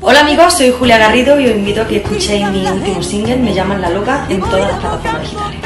Hola amigos, soy Julia Garrido y os invito a que escuchéis mi último single, Me llaman la loca, en todas las plataformas digitales.